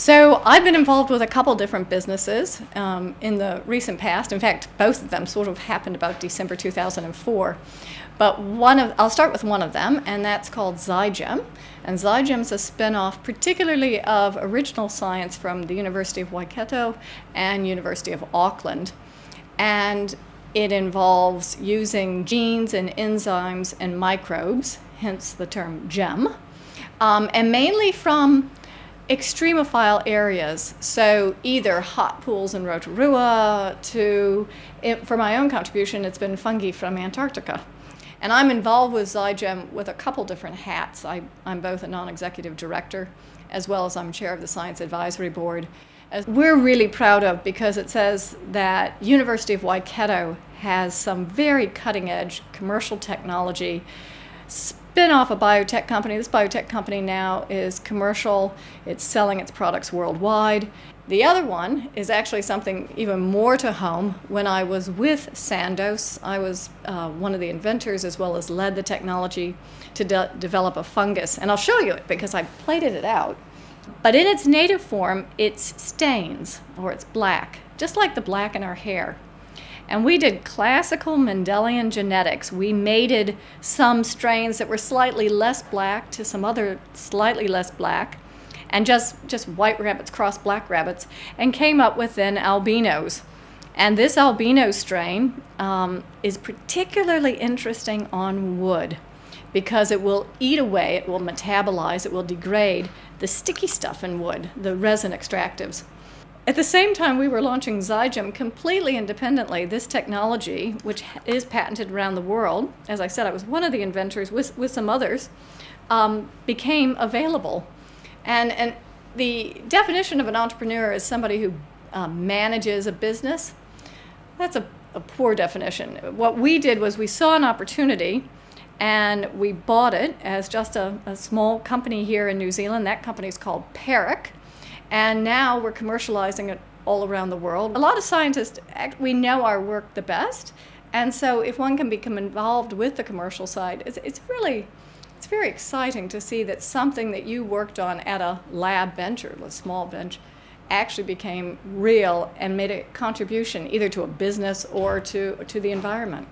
So I've been involved with a couple different businesses um, in the recent past. In fact, both of them sort of happened about December 2004. But one of, I'll start with one of them, and that's called ZyGem. And ZyGem is a spin-off particularly of original science from the University of Waikato and University of Auckland. And it involves using genes and enzymes and microbes, hence the term GEM, um, and mainly from extremophile areas. So either hot pools in Rotorua to, it, for my own contribution, it's been fungi from Antarctica. And I'm involved with ZyGem with a couple different hats. I, am both a non-executive director as well as I'm chair of the Science Advisory Board as we're really proud of because it says that University of Waikato has some very cutting edge commercial technology spin off a biotech company. This biotech company now is commercial. It's selling its products worldwide. The other one is actually something even more to home. When I was with Sandoz, I was uh, one of the inventors as well as led the technology to de develop a fungus. And I'll show you it because I plated it out. But in its native form, it's stains or it's black, just like the black in our hair. And we did classical Mendelian genetics. We mated some strains that were slightly less black to some other slightly less black, and just, just white rabbits cross black rabbits, and came up with then albinos. And this albino strain um, is particularly interesting on wood because it will eat away, it will metabolize, it will degrade the sticky stuff in wood, the resin extractives. At the same time, we were launching ZyGem completely independently. This technology, which is patented around the world, as I said, I was one of the inventors with, with some others, um, became available. And, and the definition of an entrepreneur is somebody who um, manages a business. That's a, a poor definition. What we did was we saw an opportunity and we bought it as just a, a small company here in New Zealand. That company is called Peric, and now we're commercializing it all around the world. A lot of scientists, we know our work the best, and so if one can become involved with the commercial side, it's, it's really, it's very exciting to see that something that you worked on at a lab bench or a small bench actually became real and made a contribution either to a business or to, to the environment.